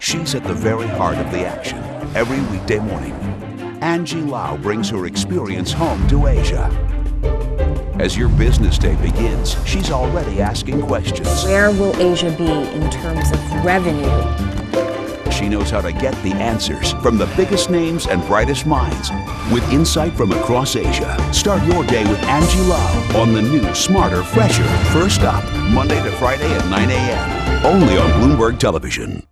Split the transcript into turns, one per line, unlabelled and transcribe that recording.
She's at the very heart of the action every weekday morning. Angie Lau brings her experience home to Asia. As your business day begins, she's already asking questions.
Where will Asia be in terms of revenue?
She knows how to get the answers from the biggest names and brightest minds with insight from across Asia. Start your day with Angie Lau on the new, smarter, fresher First Up, Monday to Friday at 9 a.m. Only on Bloomberg Television.